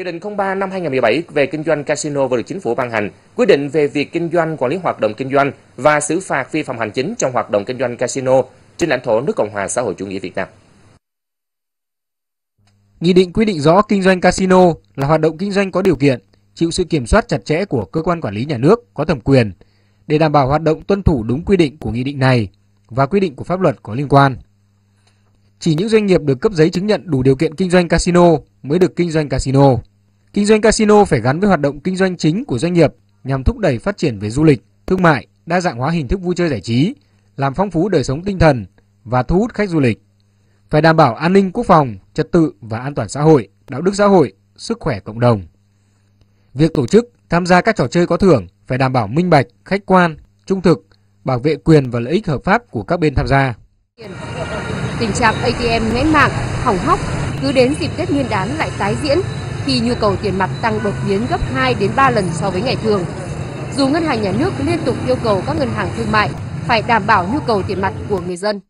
Nghị định 03 năm 2017 về kinh doanh casino vừa được chính phủ ban hành, quy định về việc kinh doanh, quản lý hoạt động kinh doanh và xử phạt vi phạm hành chính trong hoạt động kinh doanh casino trên lãnh thổ nước Cộng hòa xã hội chủ nghĩa Việt Nam. Nghị định quy định rõ kinh doanh casino là hoạt động kinh doanh có điều kiện, chịu sự kiểm soát chặt chẽ của cơ quan quản lý nhà nước có thẩm quyền để đảm bảo hoạt động tuân thủ đúng quy định của nghị định này và quy định của pháp luật có liên quan. Chỉ những doanh nghiệp được cấp giấy chứng nhận đủ điều kiện kinh doanh casino mới được kinh doanh casino. Kinh doanh casino phải gắn với hoạt động kinh doanh chính của doanh nghiệp nhằm thúc đẩy phát triển về du lịch, thương mại, đa dạng hóa hình thức vui chơi giải trí, làm phong phú đời sống tinh thần và thu hút khách du lịch. Phải đảm bảo an ninh quốc phòng, trật tự và an toàn xã hội, đạo đức xã hội, sức khỏe cộng đồng. Việc tổ chức tham gia các trò chơi có thưởng phải đảm bảo minh bạch, khách quan, trung thực, bảo vệ quyền và lợi ích hợp pháp của các bên tham gia. Tình trạng ATM nghẽn mạng, hỏng hóc cứ đến dịp Tết Nguyên đán lại tái diễn khi nhu cầu tiền mặt tăng đột biến gấp 2 đến 3 lần so với ngày thường. Dù ngân hàng nhà nước liên tục yêu cầu các ngân hàng thương mại phải đảm bảo nhu cầu tiền mặt của người dân.